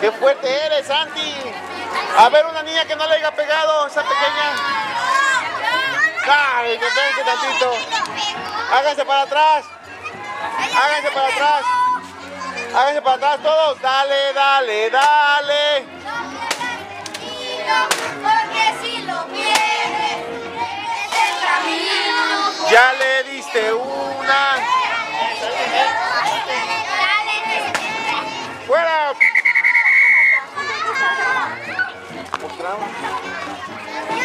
¡Qué fuerte eres, Santi! A ver, una niña que no le haya pegado, esa pequeña. ¡Ay, que vente tantito! Háganse para atrás. Háganse para atrás. Háganse para atrás todos. Dale, dale, dale. Porque si lo pierdes. Ya le diste una. Yeah.